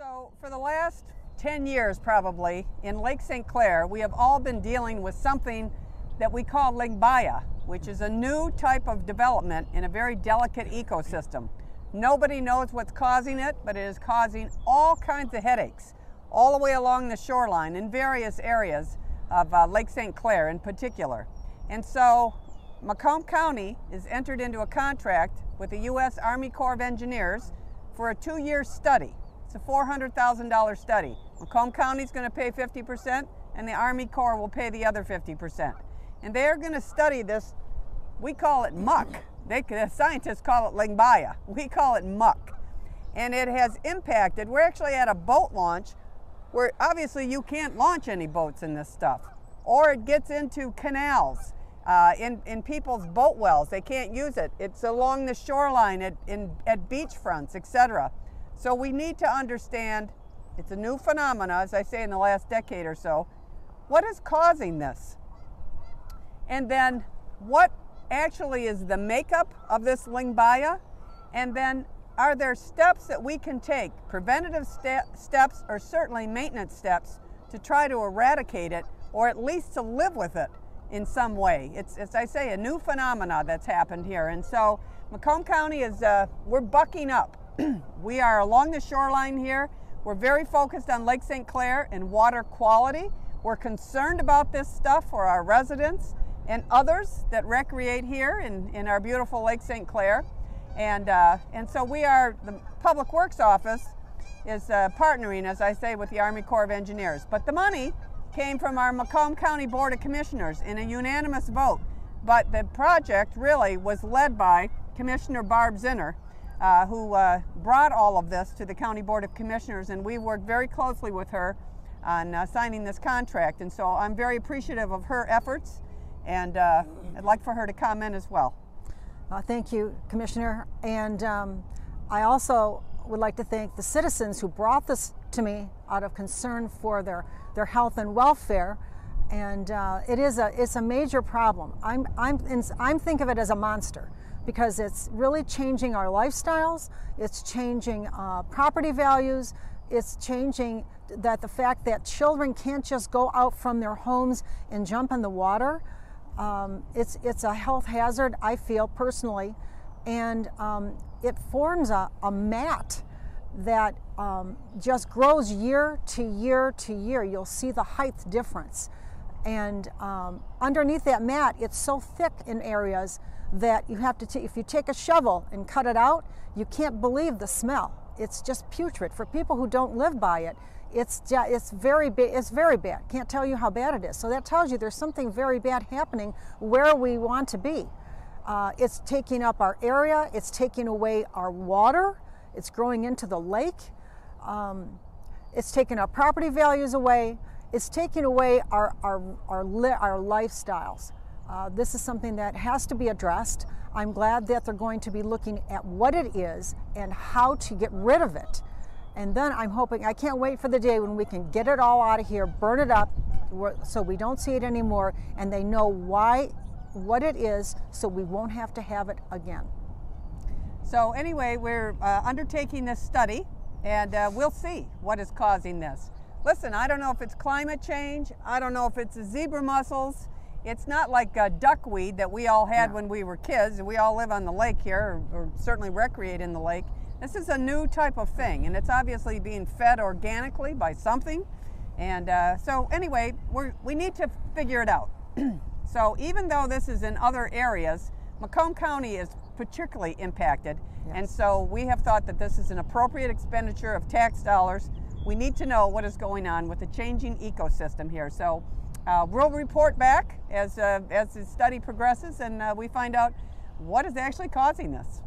So, for the last 10 years, probably, in Lake St. Clair, we have all been dealing with something that we call Lyngbya, which is a new type of development in a very delicate ecosystem. Nobody knows what's causing it, but it is causing all kinds of headaches all the way along the shoreline in various areas of uh, Lake St. Clair in particular. And so Macomb County is entered into a contract with the U.S. Army Corps of Engineers for a two-year study. It's a $400,000 study. Macomb County is going to pay 50% and the Army Corps will pay the other 50%. And they're going to study this, we call it muck. They, the scientists call it Lyngbya. We call it muck. And it has impacted, we're actually at a boat launch where obviously you can't launch any boats in this stuff. Or it gets into canals, uh, in, in people's boat wells. They can't use it. It's along the shoreline, at, in, at beach fronts, etc. So we need to understand, it's a new phenomena, as I say in the last decade or so. What is causing this? And then what actually is the makeup of this Lyngbya? And then are there steps that we can take, preventative ste- steps or certainly maintenance steps, to try to eradicate it or at least to live with it in some way? It's, as I say, a new phenomena that's happened here. And so Macomb County is, uh, we're bucking up. we are along the shoreline here. We're very focused on Lake St. Clair and water quality. We're concerned about this stuff for our residents and others that recreate here in, in our beautiful Lake St. Clair. And, uh, and so we are, the Public Works Office is uh, partnering, as I say, with the Army Corps of Engineers. But the money came from our Macomb County Board of Commissioners in a unanimous vote. But the project really was led by Commissioner Barb Zinner, uh, who uh, brought all of this to the County Board of Commissioners, and we worked very closely with her on uh, signing this contract. And so I'm very appreciative of her efforts, and uh, I'd like for her to comment as well. Uh, thank you, Commissioner. And um, I also would like to thank the citizens who brought this to me out of concern for their, their health and welfare. And uh, it is a, it's a major problem. I'm, I'm, I'm think of it as a monster because it's really changing our lifestyles, it's changing uh, property values, it's changing that the fact that children can't just go out from their homes and jump in the water. Um, it's, it's a health hazard, I feel personally, and um, it forms a, a mat that um, just grows year to year to year. You'll see the height difference. And um, underneath that mat, it's so thick in areas that you have to, if you take a shovel and cut it out, you can't believe the smell. It's just putrid. For people who don't live by it, it's it's very bad. it's very bad. Can't tell you how bad it is. So that tells you there's something very bad happening where we want to be. Uh, it's taking up our area. It's taking away our water. It's growing into the lake. Um, it's taking our property values away. It's taking away our our our, our lifestyles. Uh, this is something that has to be addressed. I'm glad that they're going to be looking at what it is and how to get rid of it. And then I'm hoping, I can't wait for the day when we can get it all out of here, burn it up so we don't see it anymore, and they know why, what it is, so we won't have to have it again. So, anyway, we're uh, undertaking this study, and uh, we'll see what is causing this. Listen, I don't know if it's climate change, I don't know if it's zebra mussels. It's not like a duckweed that we all had when we were kids. We all live on the lake here, or, or certainly recreate in the lake. This is a new type of thing, and it's obviously being fed organically by something. And uh, so, anyway, we we need to figure it out. so, even though this is in other areas, Macomb County is particularly impacted. Yes. And so, we have thought that this is an appropriate expenditure of tax dollars. We need to know what is going on with the changing ecosystem here. So, uh, we'll report back as, uh, as the study progresses and uh, we find out what is actually causing this.